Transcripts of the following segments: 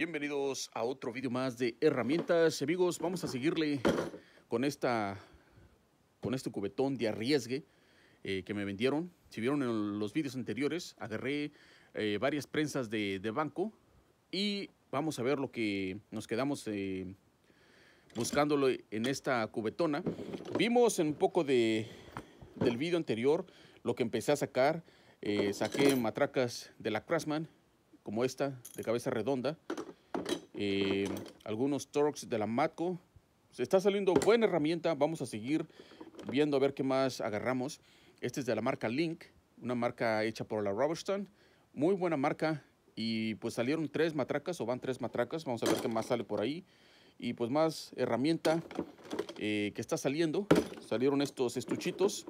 Bienvenidos a otro vídeo más de herramientas. Amigos, vamos a seguirle con esta con este cubetón de arriesgue eh, que me vendieron. Si vieron en los vídeos anteriores, agarré eh, varias prensas de, banco y vamos a ver lo que nos quedamos eh, buscándolo en esta cubetona. Vimos en un poco de, del vídeo anterior lo que empecé a sacar. Saqué matracas de la Craftsman, como esta, de cabeza redonda. Eh, algunos Torx de la Matco. Se está saliendo buena herramienta. Vamos a seguir viendo a ver qué más agarramos. Este es de la marca Link, una marca hecha por la Robertson. Muy buena marca. Y pues salieron tres matracas o van tres matracas. Vamos a ver qué más sale por ahí. Y pues más herramienta eh, que está saliendo. Salieron estos estuchitos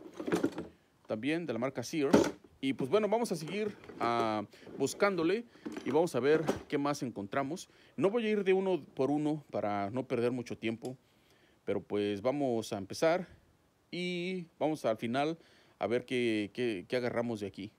también de la marca Sears. Y pues bueno, vamos a seguir uh, buscándole y vamos a ver qué más encontramos. No voy a ir de uno por uno para no perder mucho tiempo, pero pues vamos a empezar y vamos al final a ver qué, qué, qué agarramos de aquí.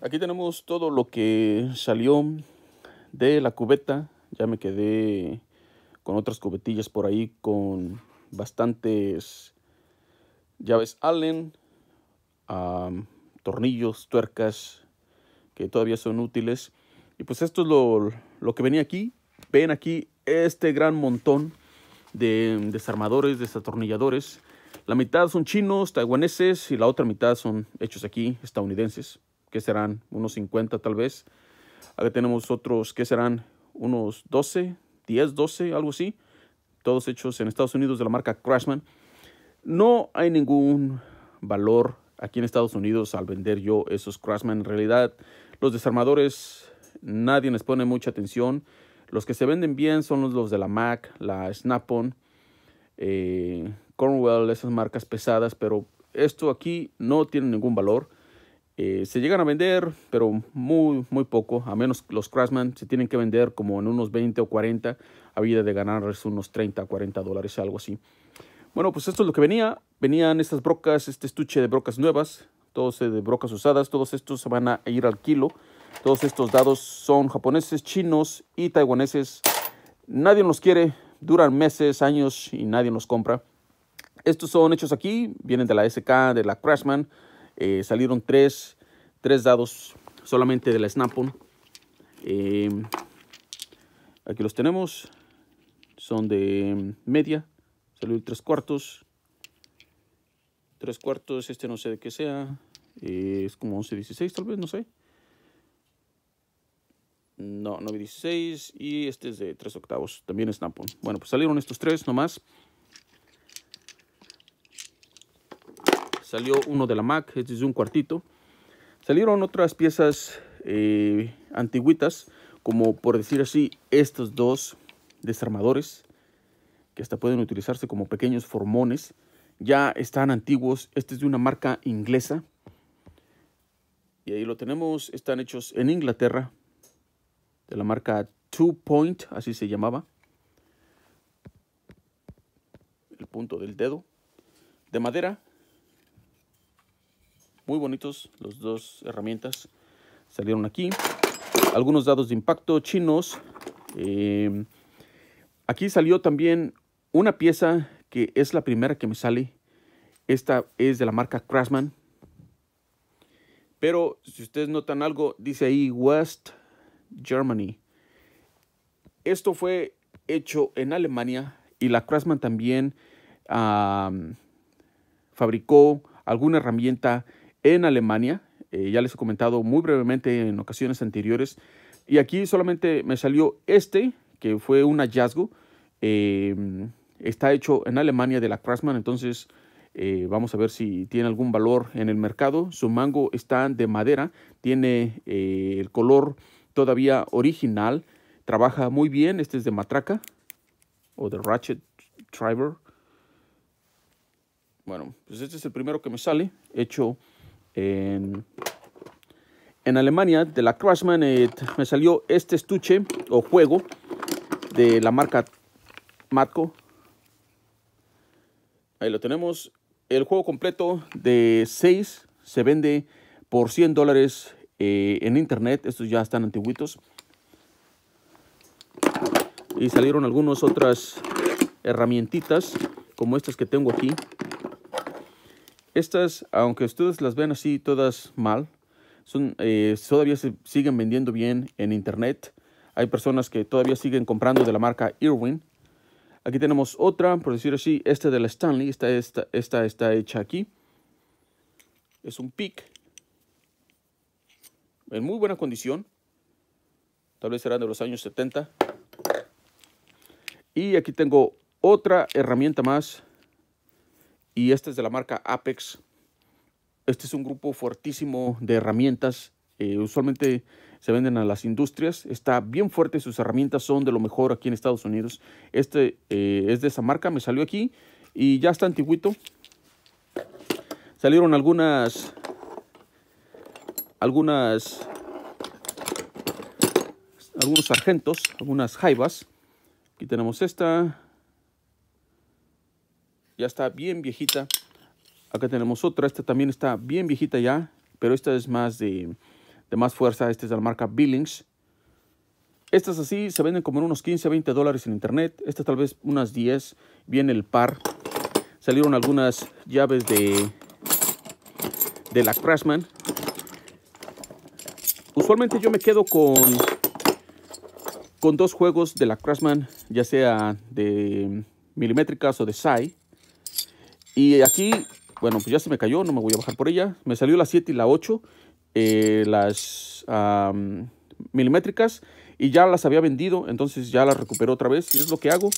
Aquí tenemos todo lo que salió de la cubeta. Ya me quedé con otras cubetillas por ahí con bastantes llaves Allen, tornillos, tuercas que todavía son útiles. Y pues esto es lo, lo que venía aquí. Ven aquí este gran montón de desarmadores, desatornilladores. La mitad son chinos, taiwaneses y la otra mitad son hechos aquí, estadounidenses que serán unos 50 tal vez. Acá tenemos otros que serán unos 12, 10, 12, algo así. Todos hechos en Estados Unidos de la marca Crashman. No hay ningún valor aquí en Estados Unidos al vender yo esos Crashman. En realidad, los desarmadores, nadie les pone mucha atención. Los que se venden bien son los de la Mac, la Snap-on, eh, Cornwell, esas marcas pesadas, pero esto aquí no tiene ningún valor. Eh, se llegan a vender, pero muy, muy poco. A menos los Craftsman se tienen que vender como en unos 20 o 40. A vida de ganar unos 30, 40 dólares, algo así. Bueno, pues esto es lo que venía. Venían estas brocas, este estuche de brocas nuevas. Todos de brocas usadas. Todos estos se van a ir al kilo. Todos estos dados son japoneses, chinos y taiwaneses. Nadie los quiere. Duran meses, años y nadie los compra. Estos son hechos aquí. Vienen de la SK, de la Craftsman. Eh, salieron tres, tres, dados solamente de la Snap-on. Eh, aquí los tenemos. Son de media. Salió tres cuartos. Tres cuartos, este no sé de qué sea. Eh, es como 11, 16 tal vez, no sé. No, 9, 16. Y este es de tres octavos. También Snap-on. Bueno, pues salieron estos tres nomás. Salió uno de la Mac, este es un cuartito. Salieron otras piezas eh, antiguitas, como por decir así, estos dos desarmadores, que hasta pueden utilizarse como pequeños formones. Ya están antiguos, este es de una marca inglesa. Y ahí lo tenemos, están hechos en Inglaterra, de la marca Two Point, así se llamaba. El punto del dedo. De madera, muy bonitos los dos herramientas. Salieron aquí. Algunos dados de impacto chinos. Eh, aquí salió también una pieza que es la primera que me sale. Esta es de la marca Craftsman. Pero si ustedes notan algo, dice ahí West Germany. Esto fue hecho en Alemania y la Craftsman también fabricó alguna herramienta en Alemania. Eh, ya les he comentado muy brevemente en ocasiones anteriores. Y aquí solamente me salió este, que fue un hallazgo. Eh, está hecho en Alemania de la Craftsman, entonces eh, vamos a ver si tiene algún valor en el mercado. Su mango está de madera, tiene eh, el color todavía original, trabaja muy bien, este es de matraca o de ratchet driver. Bueno, pues este es el primero que me sale, hecho en, Alemania de la Craftsman. me salió este estuche o juego de la marca Matco. Ahí lo tenemos. El juego completo de 6 se vende por 100 dólares eh, en internet. Estos ya están antiguitos. Y salieron algunas otras herramientitas como estas que tengo aquí. Estas, aunque ustedes las vean así todas mal, son, eh, todavía se siguen vendiendo bien en internet. Hay personas que todavía siguen comprando de la marca Irwin. Aquí tenemos otra, por decir así, esta de la Stanley. Esta, esta, esta está hecha aquí. Es un pick. En muy buena condición. Tal vez serán de los años 70. Y aquí tengo otra herramienta más. Y esta es de la marca Apex. Este es un grupo fuertísimo de herramientas. Eh, usualmente se venden a las industrias. Está bien fuerte, sus herramientas son de lo mejor aquí en Estados Unidos. Este eh, es de esa marca, me salió aquí y ya está antiguito. Salieron algunas, algunas, algunos sargentos, algunas jaivas. Aquí tenemos esta. Ya está bien viejita. Acá tenemos otra. Esta también está bien viejita ya, pero esta es más de de más fuerza. Este es de la marca Billings. Estas así se venden como en unos 15, 20 dólares en internet. Estas tal vez unas 10. Viene el par. Salieron algunas llaves de, de la Craftsman. Usualmente yo me quedo con, con dos juegos de la Craftsman, ya sea de milimétricas o de SAI. Y aquí, bueno, pues ya se me cayó, no me voy a bajar por ella. Me salió la 7 y la 8. Eh, las milimétricas y ya las había vendido, entonces ya las recupero otra vez. Y es lo que hago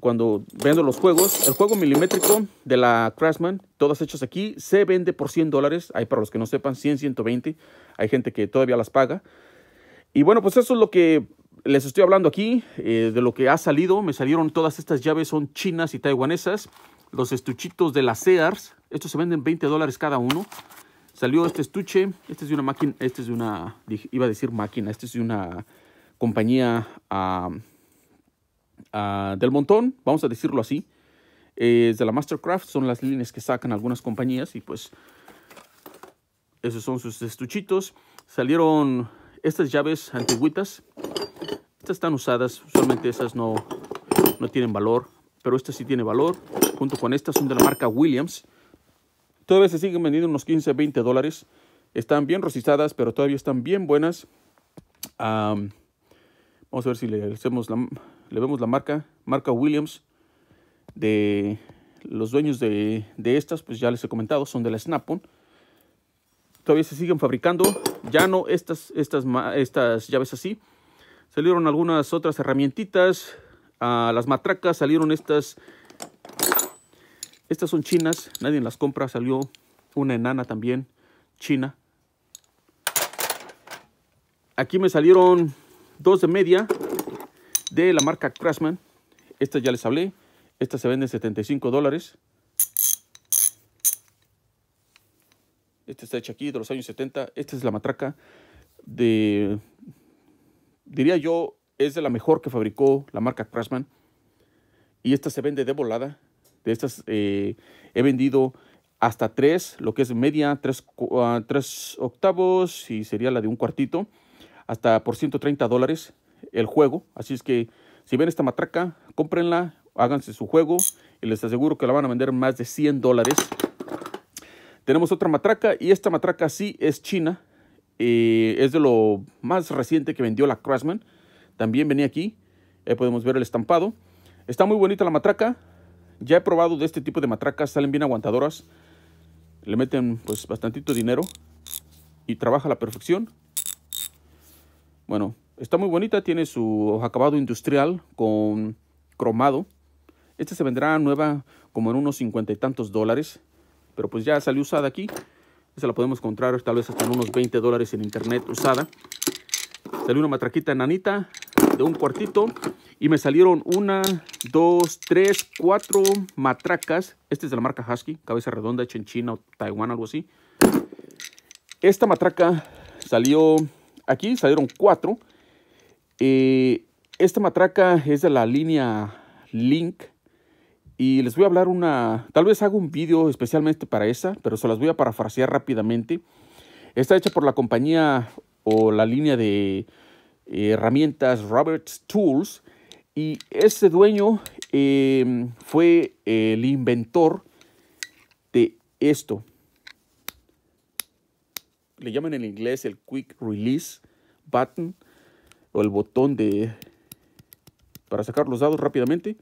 cuando vendo los juegos. El juego milimétrico de la Craftsman, todas hechas aquí, se vende por 100 dólares. Hay para los que no sepan, 100, 120. Hay gente que todavía las paga. Y bueno, pues eso es lo que les estoy hablando aquí, eh, de lo que ha salido. Me salieron todas estas llaves, son chinas y taiwanesas. Los estuchitos de las Sears, estos se venden 20 dólares cada uno. Salió este estuche, este es de una máquina, este es de una, iba a decir máquina, este es de una compañía del montón, vamos a decirlo así. Es de la Mastercraft, son las líneas que sacan algunas compañías y pues esos son sus estuchitos. Salieron estas llaves antiguitas, estas están usadas, usualmente esas no, no tienen valor, pero esta sí tiene valor. Junto con estas son de la marca Williams. Todavía se siguen vendiendo unos 15, 20 dólares. Están bien rosizadas, pero todavía están bien buenas. vamos a ver si le, hacemos la, le vemos la marca. Marca Williams. De los dueños de, estas, pues ya les he comentado, son de la Snap-on. Todavía se siguen fabricando. Ya no estas, estas, estas llaves así. Salieron algunas otras herramientitas. A las matracas salieron estas estas son chinas, nadie las compra. Salió una enana también, china. Aquí me salieron dos de media de la marca Craftsman. Estas ya les hablé. Esta se vende 75 dólares. Esta está hecha aquí de los años 70. Esta es la matraca de... Diría yo, es de la mejor que fabricó la marca Craftsman. Y esta se vende de volada. De estas eh, he vendido hasta tres, lo que es media, tres, ah, tres, octavos y sería la de un cuartito, hasta por 130 dólares el juego. Así es que si ven esta matraca, cómprenla, háganse su juego y les aseguro que la van a vender más de 100 dólares. Tenemos otra matraca y esta matraca sí es china. Eh, es de lo más reciente que vendió la Craftsman. También venía aquí. podemos ver el estampado. Está muy bonita la matraca. Ya he probado de este tipo de matracas, salen bien aguantadoras. Le meten pues bastantito dinero y trabaja a la perfección. Bueno, está muy bonita, tiene su acabado industrial con cromado. Esta se vendrá nueva como en unos cincuenta y tantos dólares. Pero pues ya salió usada aquí. Esa la podemos encontrar tal vez hasta en unos 20 dólares en internet usada. Salió una matraquita enanita de un cuartito. Y me salieron una, dos, tres, cuatro matracas. Este es de la marca Husky, cabeza redonda, hecha en China o Taiwán, algo así. Esta matraca salió aquí, salieron cuatro. Eh, esta matraca es de la línea Link. Y les voy a hablar una, tal vez haga un vídeo especialmente para esa, pero se las voy a parafrasear rápidamente. Está hecha por la compañía o la línea de eh, herramientas Roberts Tools. Y ese dueño eh, fue el inventor de esto. Le llaman en inglés el Quick Release Button o el botón de para sacar los dados rápidamente.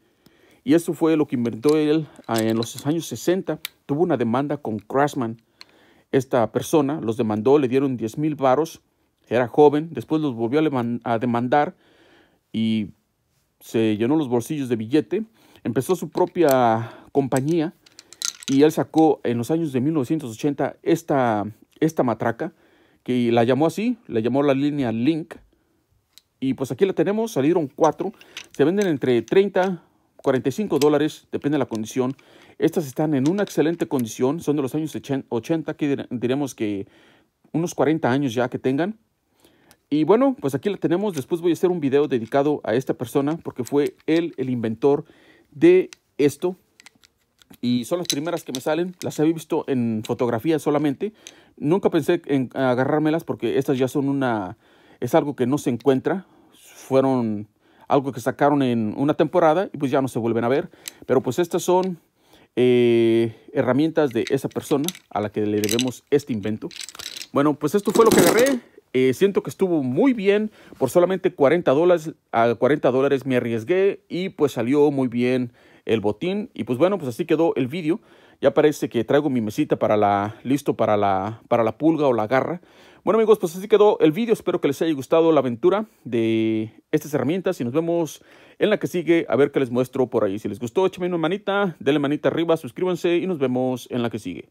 Y eso fue lo que inventó él ah, en los años 60. Tuvo una demanda con Craftsman. Esta persona los demandó, le dieron 10 mil varos. Era joven, después los volvió a demandar y se llenó los bolsillos de billete, empezó su propia compañía y él sacó en los años de 1980 esta, esta matraca, que la llamó así, la llamó la línea Link. Y pues aquí la tenemos, salieron cuatro, se venden entre 30, 45 dólares, depende de la condición. Estas están en una excelente condición, son de los años 80, que diremos que unos 40 años ya que tengan. Y bueno, pues aquí la tenemos. Después voy a hacer un video dedicado a esta persona porque fue él el inventor de esto. Y son las primeras que me salen. Las he visto en fotografía solamente. Nunca pensé en agarrármelas porque estas ya son una... Es algo que no se encuentra. Fueron algo que sacaron en una temporada y pues ya no se vuelven a ver. Pero pues estas son eh, herramientas de esa persona a la que le debemos este invento. Bueno, pues esto fue lo que agarré. Eh, siento que estuvo muy bien. Por solamente 40 dólares, a 40 dólares me arriesgué y pues salió muy bien el botín. Y pues bueno, pues así quedó el vídeo. Ya parece que traigo mi mesita para la, listo para la, para la pulga o la garra. Bueno amigos, pues así quedó el vídeo. Espero que les haya gustado la aventura de estas herramientas y nos vemos en la que sigue a ver qué les muestro por ahí. Si les gustó, échame una manita, denle manita arriba, suscríbanse y nos vemos en la que sigue.